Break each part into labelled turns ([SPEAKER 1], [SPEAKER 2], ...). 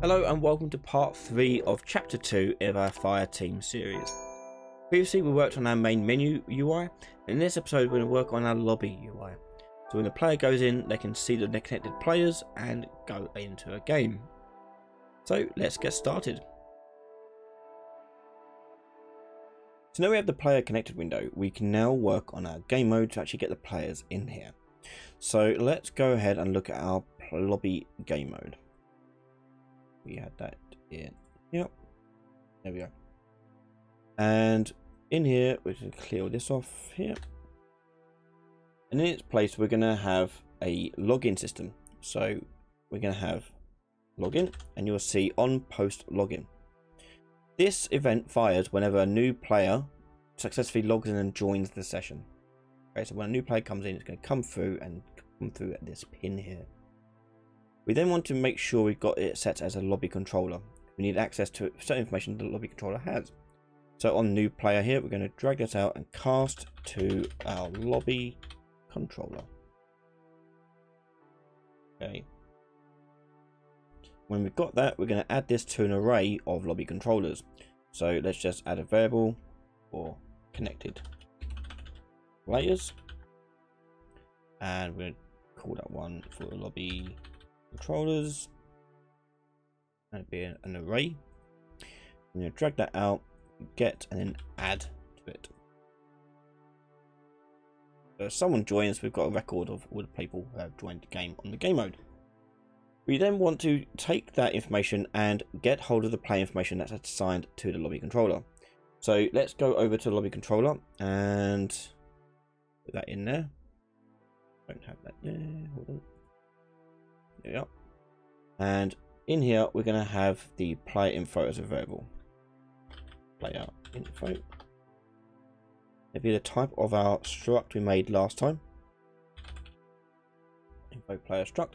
[SPEAKER 1] Hello and welcome to part 3 of chapter 2 of our Fireteam series. Previously we worked on our main menu UI, in this episode we're going to work on our lobby UI. So when the player goes in they can see the connected players and go into a game. So let's get started. So now we have the player connected window, we can now work on our game mode to actually get the players in here. So let's go ahead and look at our lobby game mode. We had that in, yep, there we go. And in here, we can clear this off here. And in its place, we're going to have a login system. So we're going to have login and you'll see on post login. This event fires whenever a new player successfully logs in and joins the session. Okay, so when a new player comes in, it's going to come through and come through at this pin here. We then want to make sure we've got it set as a lobby controller. We need access to certain information the lobby controller has. So on new player here, we're going to drag this out and cast to our lobby controller. Okay. When we've got that, we're going to add this to an array of lobby controllers. So let's just add a variable for connected players. And we're going to call that one for the lobby controllers. And be an array. I'm going to drag that out, get, and then add to it. So if someone joins, we've got a record of all the people who have joined the game on the game mode. We then want to take that information and get hold of the play information that's assigned to the lobby controller. So let's go over to the lobby controller and put that in there. Don't have that there. Hold on. There we are. And in here, we're going to have the player info as a variable. Player info. It'll be the type of our struct we made last time. Info player struct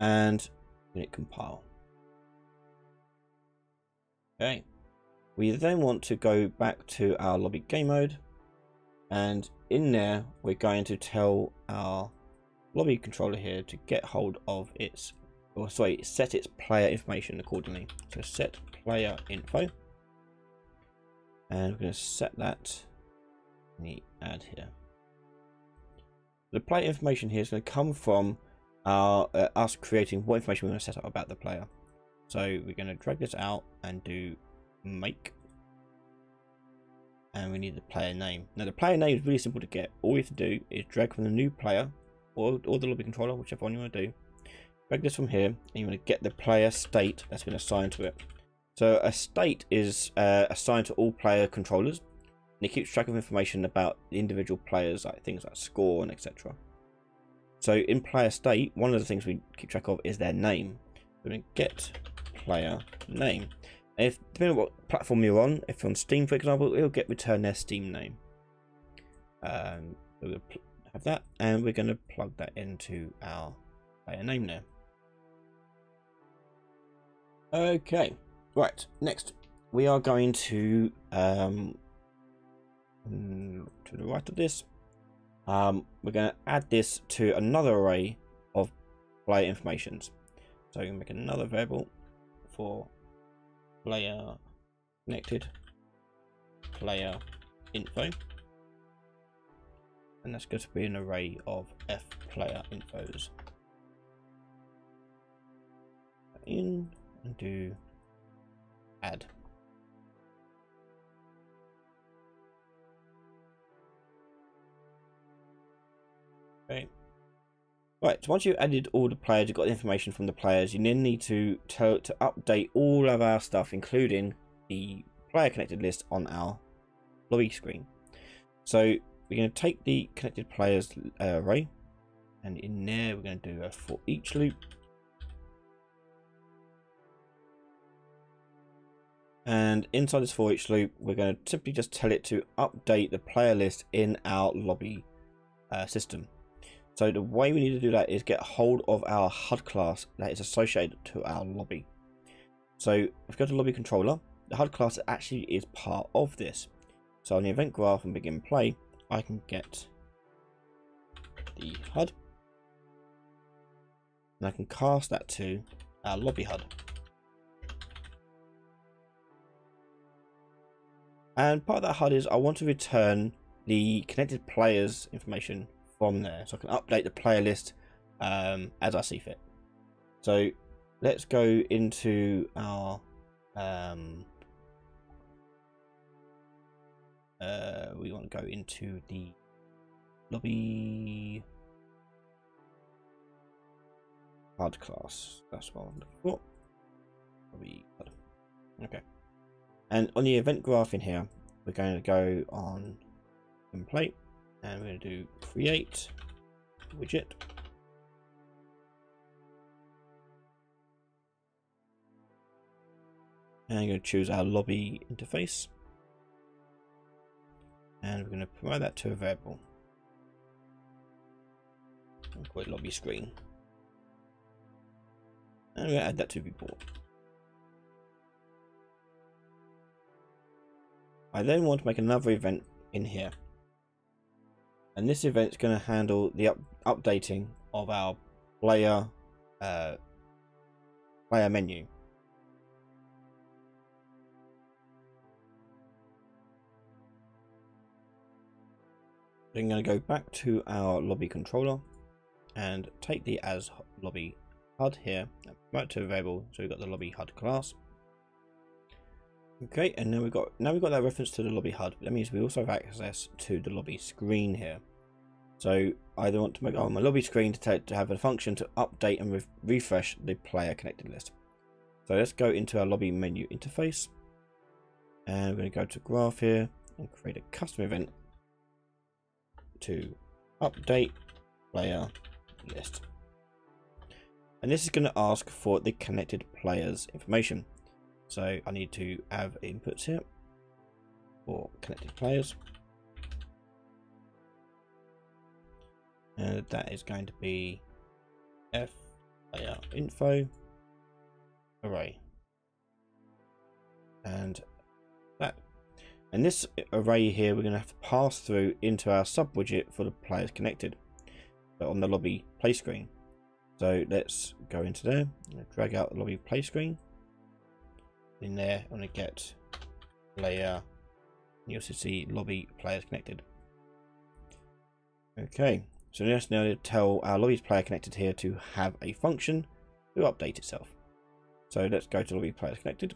[SPEAKER 1] and it compile. Okay. We then want to go back to our lobby game mode and in there we're going to tell our lobby controller here to get hold of its or sorry set its player information accordingly so set player info and we're going to set that in the add here the player information here is going to come from our, uh, us creating what information we want to set up about the player. So we're going to drag this out and do make. And we need the player name. Now the player name is really simple to get. All we have to do is drag from the new player or, or the lobby controller, whichever one you want to do. Drag this from here and you want to get the player state that's been assigned to it. So a state is uh, assigned to all player controllers and it keeps track of information about the individual players like things like score and etc. So in player state, one of the things we keep track of is their name. We're going to get player name. And if depending on what platform you're on, if you're on Steam, for example, it'll get return their Steam name. Um, have that, and we're going to plug that into our player name now. Okay, right. Next, we are going to um, mm, to the right of this um, we're going to add this to another array of player informations. So we can make another variable for player connected player info. And that's going to be an array of f player infos. In and do add. Okay. Right, so once you've added all the players, you've got the information from the players, you then need to, to, to update all of our stuff, including the player connected list on our lobby screen. So we're going to take the connected players uh, array, and in there we're going to do a for each loop. And inside this for each loop, we're going to simply just tell it to update the player list in our lobby uh, system. So the way we need to do that is get hold of our HUD class that is associated to our lobby. So if we go to lobby controller, the HUD class actually is part of this. So on the event graph and begin play, I can get the HUD. And I can cast that to our lobby HUD. And part of that HUD is I want to return the connected players information from there. So I can update the player list um, as I see fit. So let's go into our um, uh, we want to go into the lobby HUD class. That's what for. Lobby. Okay. And on the event graph in here, we're going to go on template and we're going to do create widget. And I'm going to choose our lobby interface. And we're going to provide that to a variable. I'll call it lobby screen. And we're going to add that to viewport. I then want to make another event in here. And this event is going to handle the up updating of our player uh, player menu. I'm going to go back to our lobby controller and take the as lobby HUD here promote to available. So we've got the lobby HUD class. Okay, and now we've got now we've got that reference to the lobby HUD. That means we also have access to the lobby screen here. So I either want to make oh, my lobby screen to, to have a function to update and re refresh the player connected list. So let's go into our lobby menu interface, and we're going to go to graph here and create a custom event to update player list. And this is going to ask for the connected players information. So I need to have inputs here for connected players. And that is going to be F player info array. And and this array here we're going to have to pass through into our sub widget for the players connected uh, on the lobby play screen. So let's go into there, drag out the lobby play screen in there, I'm going to get player, you'll see lobby players connected. Okay, so let's now tell our lobby player connected here to have a function to update itself. So let's go to lobby players connected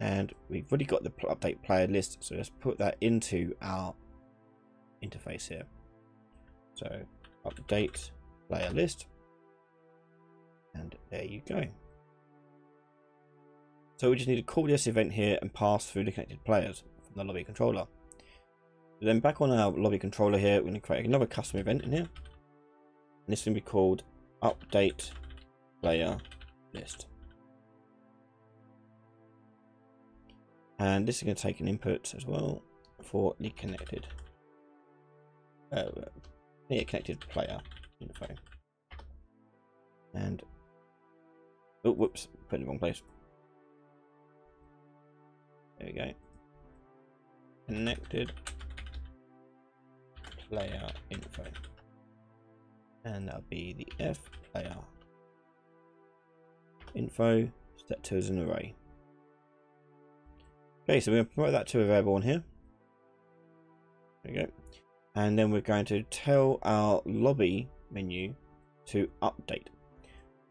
[SPEAKER 1] and we've already got the update player list. So let's put that into our interface here. So update player list and there you go. So we just need to call this event here and pass through the connected players from the lobby controller. Then back on our lobby controller here, we're going to create another custom event in here. And this is going to be called update player list. And this is going to take an input as well for the connected, uh, the connected player info. And oh, whoops, put it in the wrong place. There we go. Connected player info. And that'll be the F player info set to as an array. Okay, so we're going to promote that to a on here. There we go. And then we're going to tell our lobby menu to update.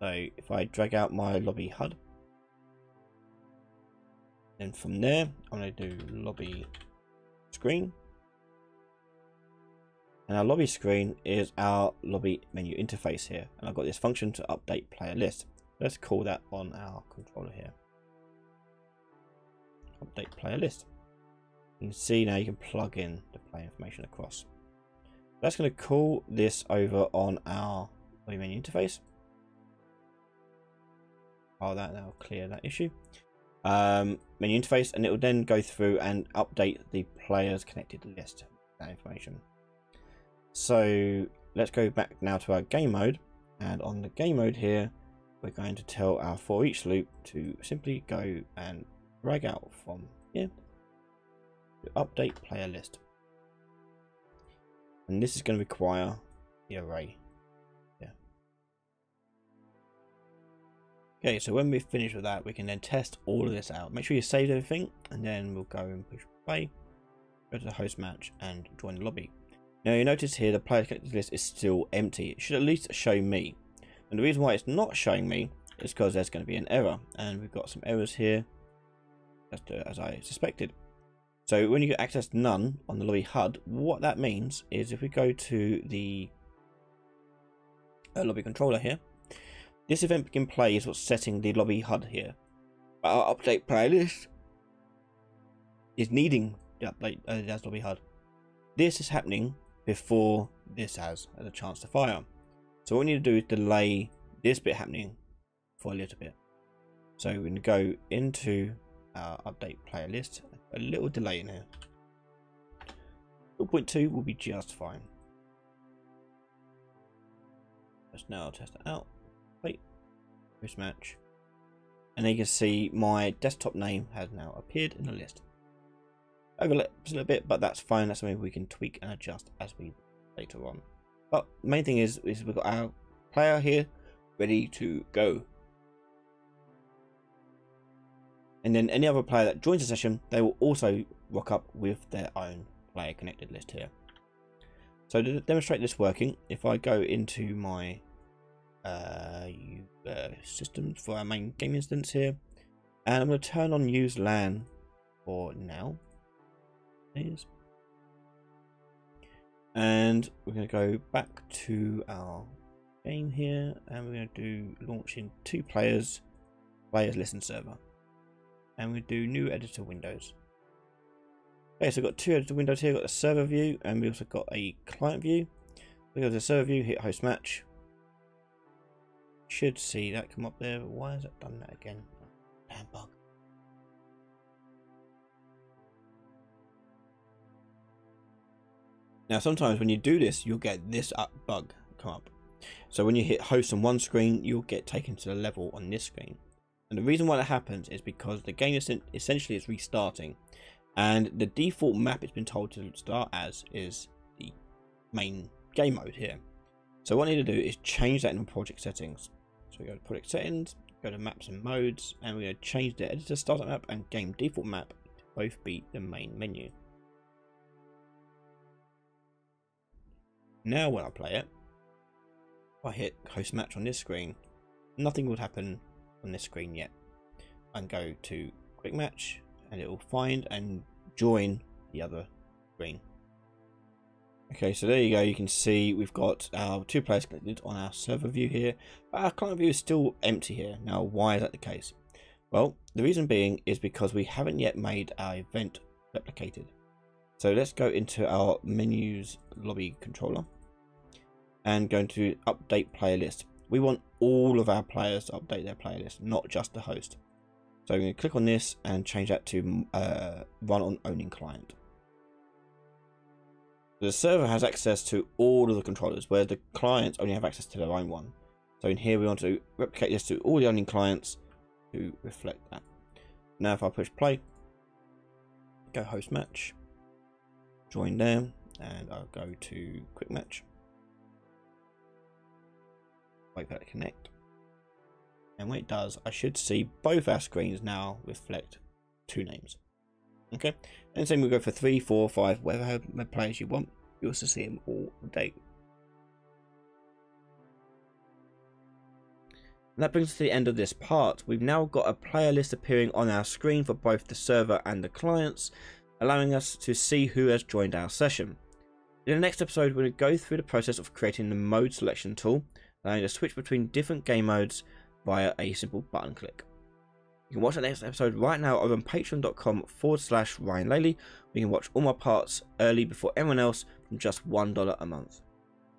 [SPEAKER 1] So if I drag out my lobby HUD, then from there, I'm going to do lobby screen. And our lobby screen is our lobby menu interface here. And I've got this function to update player list. Let's call that on our controller here. Update player list. You can see now you can plug in the player information across. That's going to call this over on our menu interface. Oh, that now clear that issue um, menu interface and it will then go through and update the players connected list that information. So let's go back now to our game mode and on the game mode here we're going to tell our for each loop to simply go and drag out from here to update player list and this is going to require the array Yeah. Okay, so when we finish with that, we can then test all of this out. Make sure you save everything, and then we'll go and push play. go to the host match and join the lobby. Now you notice here the player connected list is still empty. It should at least show me. And the reason why it's not showing me is because there's going to be an error. And we've got some errors here, just uh, as I suspected. So when you access none on the lobby HUD, what that means is if we go to the uh, lobby controller here, this event begin play is what's setting the lobby HUD here. But our update playlist is needing the update uh, the lobby HUD. This is happening before this has, has a chance to fire. So what we need to do is delay this bit happening for a little bit. So we're going to go into update playlist. A little delay in here. 0.2 will be just fine. Let's now test it out. Wait. This match. And you can see my desktop name has now appeared in the list. Overlaps a little bit, but that's fine. That's something we can tweak and adjust as we later on. But main thing is, is we've got our player here ready to go. And then any other player that joins the session, they will also rock up with their own player connected list here. So to demonstrate this working, if I go into my uh, uh, systems for our main game instance here, and I'm going to turn on use LAN for now. Please. And we're going to go back to our game here, and we're going to do launching two players, players listen server and we do new editor windows. Okay, so I've got two editor windows here. We've got the server view and we also got a client view. We go to the server view, hit host match. Should see that come up there, but why has it done that again? Damn bug. Now sometimes when you do this, you'll get this bug come up. So when you hit host on one screen, you'll get taken to the level on this screen. And the reason why that happens is because the game is essentially is restarting. And the default map it's been told to start as is the main game mode here. So what I need to do is change that in the project settings. So we go to project settings, go to maps and modes, and we're going to change the editor startup map and game default map to both be the main menu. Now when I play it, if I hit host match on this screen, nothing would happen on this screen yet. And go to quick match and it will find and join the other screen. Okay, so there you go. You can see we've got our two players connected on our server view here. But our client view is still empty here. Now, why is that the case? Well, the reason being is because we haven't yet made our event replicated. So let's go into our menus lobby controller and go into update playlist we want all of our players to update their playlist, not just the host. So I'm going to click on this and change that to uh, run on owning client. The server has access to all of the controllers, where the clients only have access to their own one. So in here we want to replicate this to all the owning clients to reflect that. Now if I push play, go host match, join there, and I'll go to quick match wait for it to connect. And when it does, I should see both our screens now reflect two names. Okay, and same we go for three, four, five, whatever players you want. You also see them all date. And that brings us to the end of this part. We've now got a player list appearing on our screen for both the server and the clients, allowing us to see who has joined our session. In the next episode, we're going to go through the process of creating the mode selection tool, allowing you to switch between different game modes via a simple button click. You can watch the next episode right now over on patreon.com forward slash Ryan Laley. You can watch all my parts early before everyone else from just $1 a month.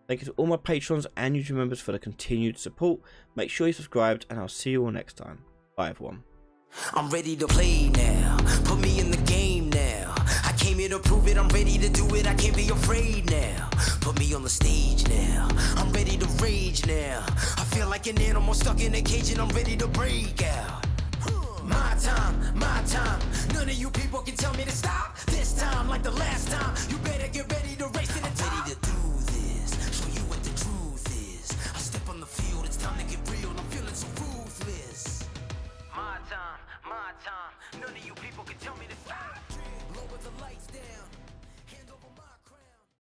[SPEAKER 1] Thank you to all my patrons and YouTube members for the continued support. Make sure you're subscribed and I'll see you all next time. Bye everyone. I'm ready to play now. Put me in the game came here to prove it. I'm ready to do it. I can't be afraid now. Put me on the stage now. I'm ready to rage now. I feel like an animal stuck in a cage and I'm ready to break out. My time, my time. None of you people can tell me to stop. This time, like the last time, you better get ready